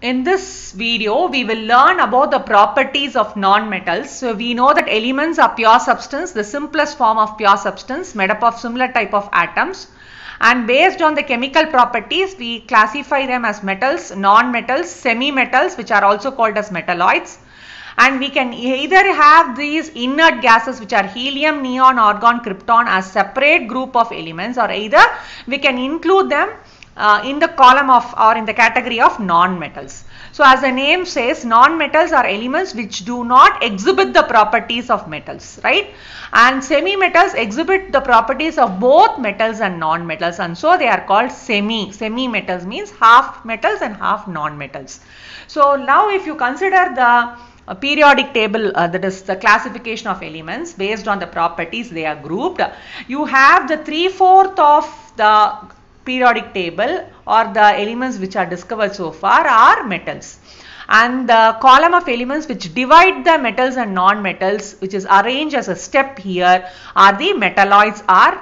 in this video, we will learn about the properties of non-metals. So, we know that elements are pure substance, the simplest form of pure substance made up of similar type of atoms. And based on the chemical properties, we classify them as metals, non-metals, semi-metals which are also called as metalloids. And we can either have these inert gases which are helium, neon, argon, krypton as separate group of elements or either we can include them uh, in the column of or in the category of non-metals. So as the name says non-metals are elements which do not exhibit the properties of metals right and semi-metals exhibit the properties of both metals and non-metals and so they are called semi. Semi-metals means half metals and half non-metals. So now if you consider the uh, periodic table uh, that is the classification of elements based on the properties they are grouped you have the three-fourth of the periodic table or the elements which are discovered so far are metals and the column of elements which divide the metals and non-metals which is arranged as a step here are the metalloids are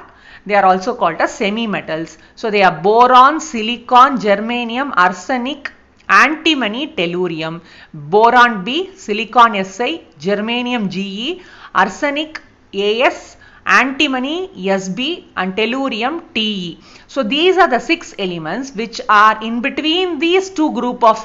they are also called as semi-metals. So they are boron, silicon, germanium, arsenic, antimony, tellurium, boron B, silicon Si, germanium Ge, arsenic As, antimony Sb and tellurium Te. So these are the six elements which are in between these two group of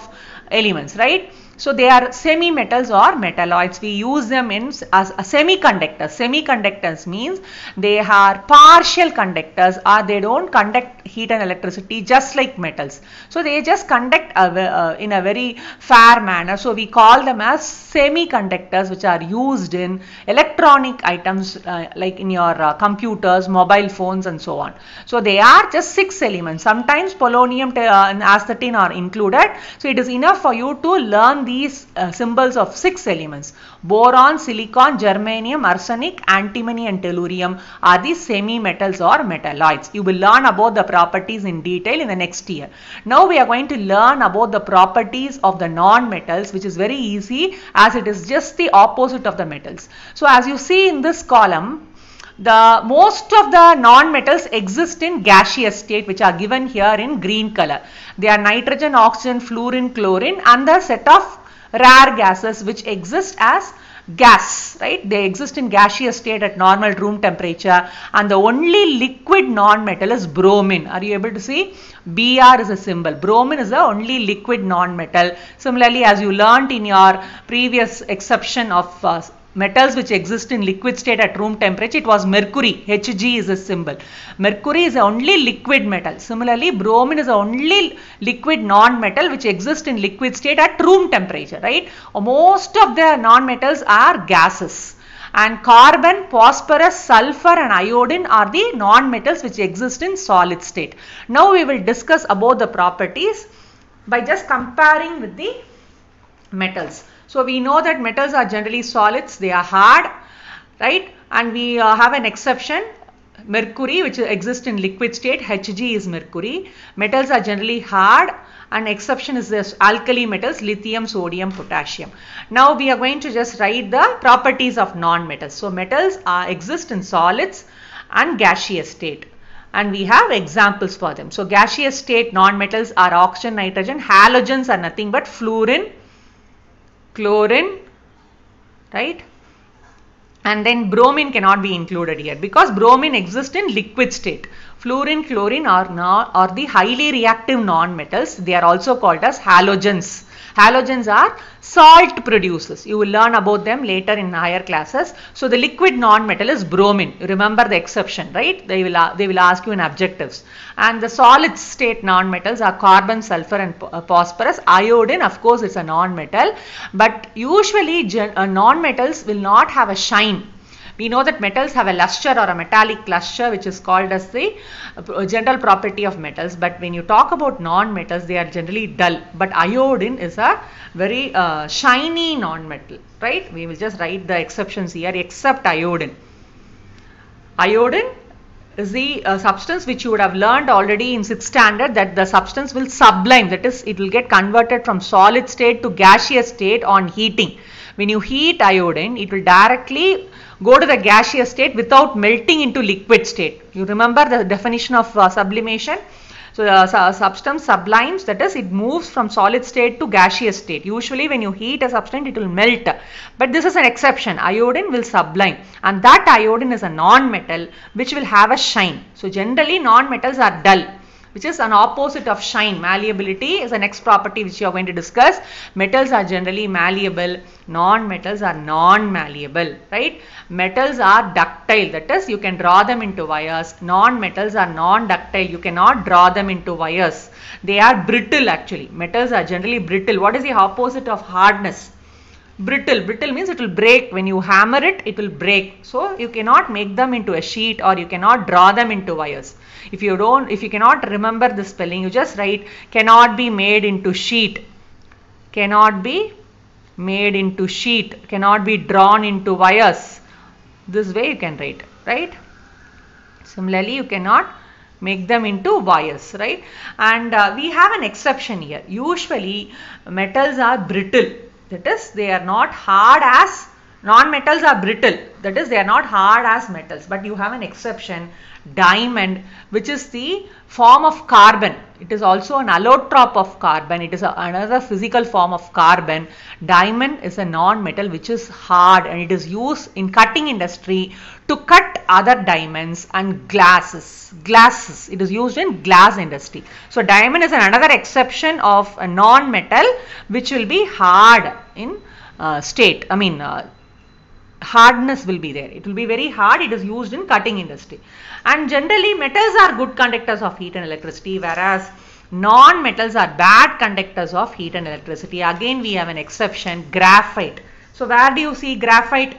elements, right? So they are semi-metals or metalloids. We use them in as semiconductors. Semiconductors means they are partial conductors or they don't conduct heat and electricity just like metals. So they just conduct uh, in a very fair manner. So we call them as semiconductors which are used in electronic items uh, like in your uh, computers, mobile phones and so on. So they are just six elements. Sometimes polonium and astatine are included. So it is enough for you to learn these uh, symbols of six elements. Boron, silicon, germanium, arsenic, antimony and tellurium are the semi-metals or metalloids. You will learn about the properties in detail in the next year. Now we are going to learn about the properties of the non-metals which is very easy as it is just the opposite of the metals. So as you see in this column, the most of the non-metals exist in gaseous state which are given here in green color. They are nitrogen, oxygen, fluorine, chlorine and the set of rare gases which exist as gas right? They exist in gaseous state at normal room temperature and the only liquid non-metal is bromine. Are you able to see? Br is a symbol. Bromine is the only liquid non-metal. Similarly as you learnt in your previous exception of uh, metals which exist in liquid state at room temperature it was mercury hg is a symbol. Mercury is the only liquid metal. Similarly bromine is the only liquid non-metal which exists in liquid state at room temperature right? Most of the non-metals are gases. And carbon phosphorus sulfur and iodine are the non-metals which exist in solid state. Now we will discuss about the properties by just comparing with the metals so we know that metals are generally solids, they are hard, right? And we uh, have an exception, mercury which exists in liquid state, Hg is mercury. Metals are generally hard and exception is this alkali metals, lithium, sodium, potassium. Now we are going to just write the properties of non-metals. So metals are, exist in solids and gaseous state and we have examples for them. So gaseous state non-metals are oxygen, nitrogen, halogens are nothing but fluorine, chlorine, right? And then bromine cannot be included here because bromine exists in liquid state. Fluorine, chlorine are, not, are the highly reactive non-metals. They are also called as halogens. Halogens are salt producers. You will learn about them later in higher classes. So the liquid non-metal is bromine. Remember the exception, right? They will, they will ask you in objectives. And the solid state non-metals are carbon, sulfur and uh, phosphorus. Iodine, of course, is a non-metal. But usually uh, non-metals will not have a shine we know that metals have a luster or a metallic luster which is called as the general property of metals. But when you talk about non-metals, they are generally dull. But iodine is a very uh, shiny non-metal, right? We will just write the exceptions here except iodine. Iodine is the uh, substance which you would have learned already in 6th standard that the substance will sublime that is it will get converted from solid state to gaseous state on heating. When you heat iodine it will directly go to the gaseous state without melting into liquid state. You remember the definition of uh, sublimation? So the su- substance sublimes, that is, it moves from solid state to gaseous state. Usually, when you heat a substance, it will melt. But this is an exception. Iodine will sublime, and that iodine is a non-metal which will have a shine. So generally, non-metals are dull which is an opposite of shine. Malleability is the next property which you are going to discuss. Metals are generally malleable, non-metals are non-malleable, right? Metals are ductile, that is you can draw them into wires. Non-metals are non-ductile, you cannot draw them into wires. They are brittle actually. Metals are generally brittle. What is the opposite of hardness? Brittle. Brittle means it will break. When you hammer it it will break. So you cannot make them into a sheet or you cannot draw them into wires. If you don't if you cannot remember the spelling you just write cannot be made into sheet. Cannot be made into sheet. Cannot be drawn into wires. This way you can write right? Similarly you cannot make them into wires right? And uh, we have an exception here. Usually metals are brittle that is they are not hard as non-metals are brittle. That is they are not hard as metals. But you have an exception diamond which is the form of carbon. It is also an allotrope of carbon. It is a, another physical form of carbon. Diamond is a non-metal which is hard and it is used in cutting industry to cut other diamonds and glasses. Glasses. It is used in glass industry. So diamond is another exception of a non-metal which will be hard in uh, state i mean uh, hardness will be there. It will be very hard. It is used in cutting industry. And generally metals are good conductors of heat and electricity whereas non-metals are bad conductors of heat and electricity. Again we have an exception graphite. So where do you see graphite?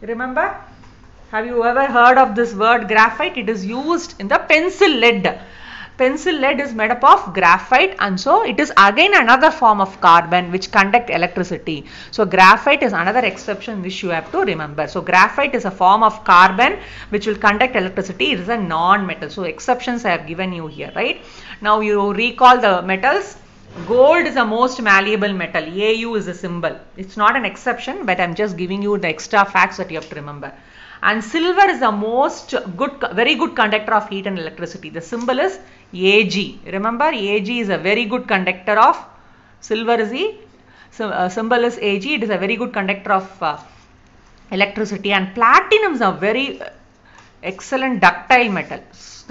Remember? Have you ever heard of this word graphite? It is used in the pencil lead pencil lead is made up of graphite and so it is again another form of carbon which conduct electricity. So graphite is another exception which you have to remember. So graphite is a form of carbon which will conduct electricity. It is a non-metal. So exceptions I have given you here, right? Now you recall the metals. Gold is the most malleable metal. AU is a symbol. It's not an exception but I'm just giving you the extra facts that you have to remember and silver is the most good very good conductor of heat and electricity. The symbol is ag remember ag is a very good conductor of silver is the uh, symbol is ag it is a very good conductor of uh, electricity. And platinum is a very excellent ductile metal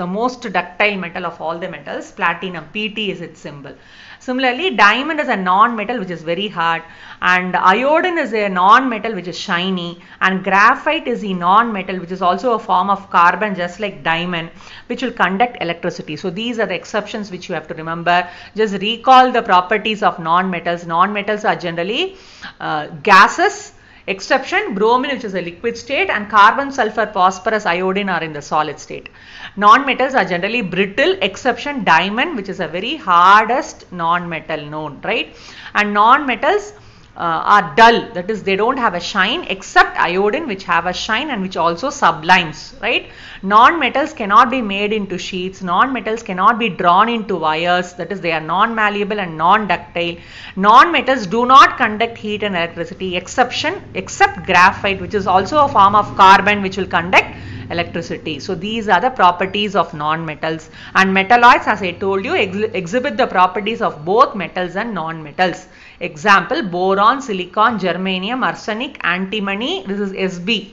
the most ductile metal of all the metals platinum pt is its symbol Similarly, diamond is a non-metal which is very hard and iodine is a non-metal which is shiny and graphite is a non-metal which is also a form of carbon just like diamond which will conduct electricity. So these are the exceptions which you have to remember. Just recall the properties of non-metals. Non-metals are generally uh, gases Exception bromine which is a liquid state and carbon, sulfur, phosphorus, iodine are in the solid state. Non-metals are generally brittle exception diamond which is a very hardest non-metal known right and non-metals Uh, are dull. That is they don't have a shine except iodine which have a shine and which also sublimes right? Non-metals cannot be made into sheets. Non-metals cannot be drawn into wires. That is they are non-malleable and non-ductile. Non-metals do not conduct heat and electricity. Exception except graphite which is also a form of carbon which will conduct electricity. So these are the properties of non-metals and metalloids as I told you ex exhibit the properties of both metals and non-metals. Example boron, silicon, germanium, arsenic, antimony this is Sb.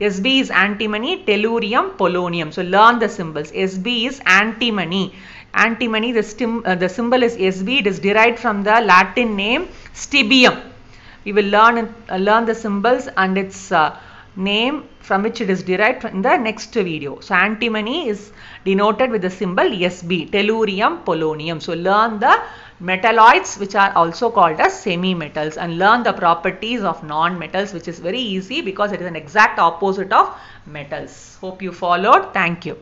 Sb is antimony, tellurium, polonium. So learn the symbols. Sb is antimony. Antimony the, uh, the symbol is Sb it is derived from the Latin name stibium. We will learn, uh, learn the symbols and its uh, name from which it is derived in the next video. So antimony is denoted with the symbol Sb, tellurium, polonium. So learn the metalloids which are also called as semi-metals and learn the properties of non-metals which is very easy because it is an exact opposite of metals. Hope you followed. Thank you.